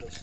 it